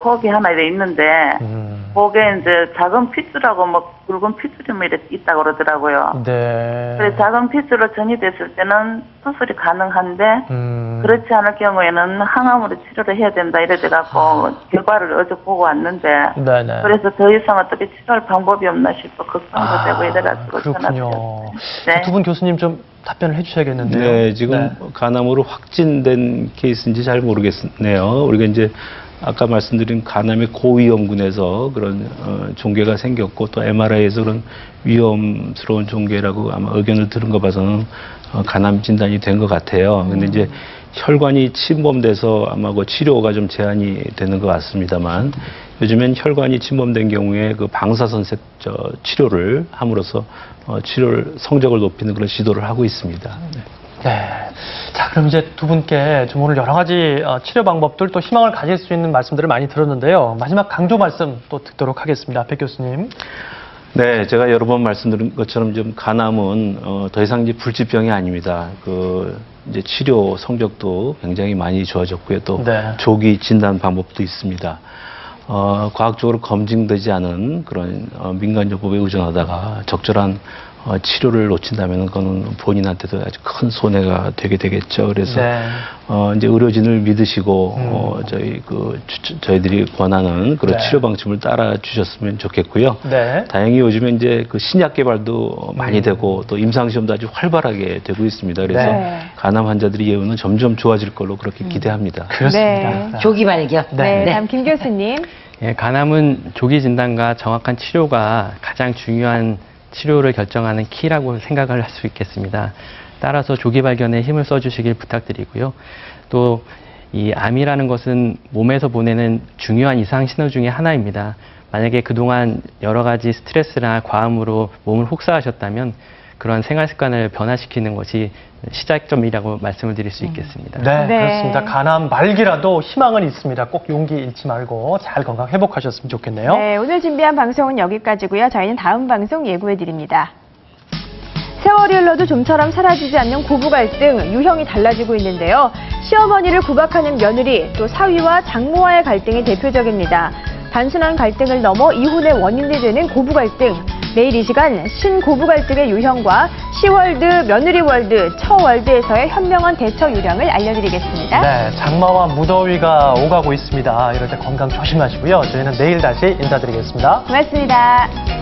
컵이 하나 이래 있는데 음. 그게 이제 작은 핏줄하고 뭐 굵은 핏줄이 이렇게 있다고 그러더라고요. 네. 그래서 작은 핏줄로 전이됐을 때는 수술이 가능한데 음. 그렇지 않을 경우에는 항암으로 치료를 해야 된다 이래갖고 결과를 어제 보고 왔는데 네네. 그래서 더 이상 어떻게 치료할 방법이 없나 싶어 걱정도 아, 되고 이래가지고 그렇군요. 네. 두분 교수님 좀 답변을 해주셔야겠는데요. 네, 지금 네. 간암으로 확진된 케이스인지 잘 모르겠네요. 우리가 이제 아까 말씀드린 간암의 고위험군에서 그런 어, 종괴가 생겼고 또 MRI에서 그런 위험스러운 종괴라고 아마 의견을 들은 거 봐서는 어, 간암 진단이 된 것 같아요. 근데 이제 혈관이 침범돼서 아마 그 치료가 좀 제한이 되는 것 같습니다만 요즘엔 혈관이 침범된 경우에 그 방사선색 저 치료를 함으로써 어, 치료를 성적을 높이는 그런 시도를 하고 있습니다. 네. 자, 그럼 이제 두 분께 좀 오늘 여러 가지 어, 치료 방법들 또 희망을 가질 수 있는 말씀들을 많이 들었는데요. 마지막 강조 말씀 또 듣도록 하겠습니다. 백 교수님. 네, 제가 여러 번 말씀드린 것처럼 좀 간암은 어, 더 이상 이제 불치병이 아닙니다. 그 이제 치료 성적도 굉장히 많이 좋아졌고요. 또 네. 조기 진단 방법도 있습니다. 어, 과학적으로 검증되지 않은 그런 어, 민간 요법에 의존하다가 적절한 어, 치료를 놓친다면 그거는 본인한테도 아주 큰 손해가 되게 되겠죠. 그래서 네. 어, 이제 의료진을 믿으시고, 음. 어, 저희 그, 추- 저희들이 권하는 그런 네. 치료 방침을 따라 주셨으면 좋겠고요. 네. 다행히 요즘에 이제 그 신약 개발도 많이 음. 되고 또 임상 시험도 아주 활발하게 되고 있습니다. 그래서 네. 간암 환자들의 예후는 점점 좋아질 걸로 그렇게 기대합니다. 그렇습니다. 네. 조기 발견. 네. 네, 다음 김 교수님. 예, 간암은 조기 진단과 정확한 치료가 가장 중요한 치료를 결정하는 키라고 생각을 할 수 있겠습니다. 따라서 조기 발견에 힘을 써주시길 부탁드리고요. 또 이 암이라는 것은 몸에서 보내는 중요한 이상 신호 중에 하나입니다. 만약에 그동안 여러 가지 스트레스나 과음으로 몸을 혹사하셨다면 그런 생활 습관을 변화시키는 것이 시작점이라고 말씀을 드릴 수 있겠습니다. 네, 네. 그렇습니다. 간암 말기라도 희망은 있습니다. 꼭 용기 잃지 말고 잘 건강 회복하셨으면 좋겠네요. 네, 오늘 준비한 방송은 여기까지고요. 저희는 다음 방송 예고해 드립니다. 세월이 흘러도 좀처럼 사라지지 않는 고부 갈등, 유형이 달라지고 있는데요. 시어머니를 구박하는 며느리, 또 사위와 장모와의 갈등이 대표적입니다. 단순한 갈등을 넘어 이혼의 원인이 되는 고부 갈등. 내일 이 시간 신고부 갈등의 유형과 시월드, 며느리월드, 처월드에서의 현명한 대처 요령을 알려드리겠습니다. 네, 장마와 무더위가 오가고 있습니다. 이럴 때 건강 조심하시고요. 저희는 내일 다시 인사드리겠습니다. 고맙습니다.